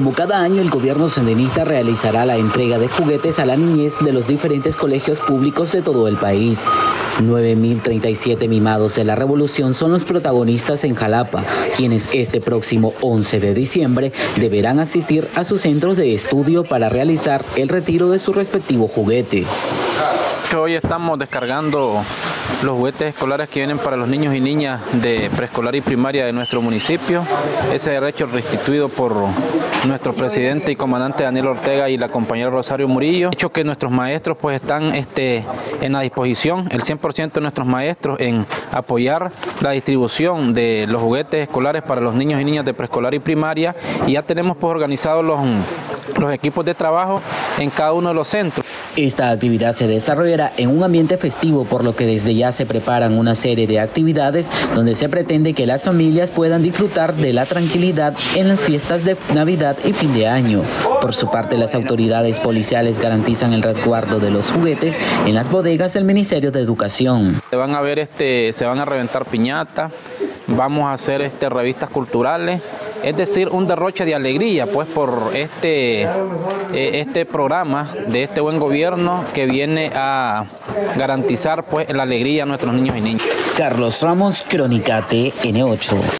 Como cada año, el gobierno sandinista realizará la entrega de juguetes a la niñez de los diferentes colegios públicos de todo el país. 9.037 mimados de la revolución son los protagonistas en Jalapa, quienes este próximo 11 de diciembre deberán asistir a sus centros de estudio para realizar el retiro de su respectivo juguete. Hoy estamos descargando los juguetes escolares que vienen para los niños y niñas de preescolar y primaria de nuestro municipio. Ese derecho restituido por nuestro presidente y comandante Daniel Ortega y la compañera Rosario Murillo. Hecho que nuestros maestros pues están este, en la disposición, el 100% de nuestros maestros en apoyar la distribución de los juguetes escolares para los niños y niñas de preescolar y primaria y ya tenemos pues organizados los, los equipos de trabajo en cada uno de los centros. Esta actividad se desarrollará en un ambiente festivo, por lo que desde ya se preparan una serie de actividades donde se pretende que las familias puedan disfrutar de la tranquilidad en las fiestas de Navidad y fin de año. Por su parte, las autoridades policiales garantizan el resguardo de los juguetes en las bodegas del Ministerio de Educación. Se van a ver este, se van a reventar piñata, vamos a hacer este, revistas culturales es decir, un derroche de alegría, pues por este, eh, este programa de este buen gobierno que viene a garantizar pues la alegría a nuestros niños y niñas. Carlos Ramos, Crónica TN8.